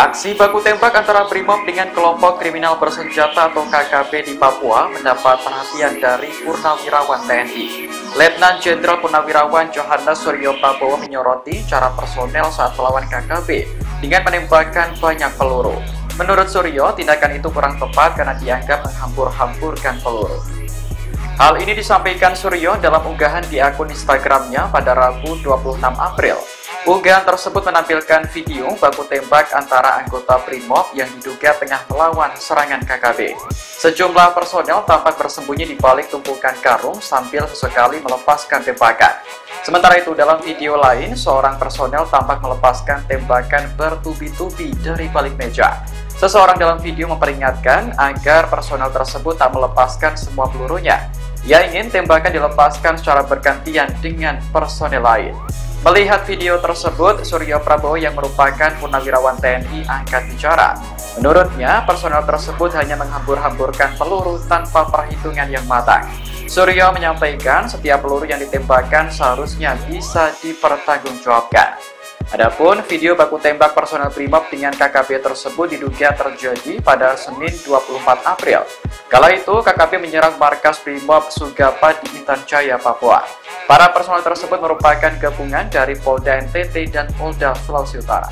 Aksi baku tembak antara Brimob dengan kelompok kriminal bersenjata atau KKB di Papua mendapat perhatian dari Purnawirawan TNI. Letnan Jenderal Purnawirawan Johannes Suryo Prabowo menyoroti cara personel saat melawan KKB dengan menembakkan banyak peluru. Menurut Suryo, tindakan itu kurang tepat karena dianggap menghambur-hamburkan peluru. Hal ini disampaikan Suryo dalam unggahan di akun Instagramnya pada Rabu 26 April. Unggahan tersebut menampilkan video baku tembak antara anggota Brimob yang diduga tengah melawan serangan KKB. Sejumlah personel tampak bersembunyi di balik tumpukan karung sambil sesekali melepaskan tembakan. Sementara itu, dalam video lain, seorang personel tampak melepaskan tembakan bertubi-tubi dari balik meja. Seseorang dalam video memperingatkan agar personel tersebut tak melepaskan semua pelurunya. Ia ingin tembakan dilepaskan secara bergantian dengan personel lain. Melihat video tersebut, Suryo Prabowo yang merupakan purnawirawan TNI angkat bicara. Menurutnya, personel tersebut hanya menghambur-hamburkan peluru tanpa perhitungan yang matang. Suryo menyampaikan setiap peluru yang ditembakkan seharusnya bisa dipertanggungjawabkan. Adapun video baku tembak personel Brimob dengan KKB tersebut diduga terjadi pada Senin 24 April. Kala itu, KKB menyerang markas Brimob Sugapa di Intan Jaya, Papua. Para personel tersebut merupakan gabungan dari Polda NTT dan Polda Sulawesi Utara.